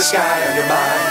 The sky on your mind.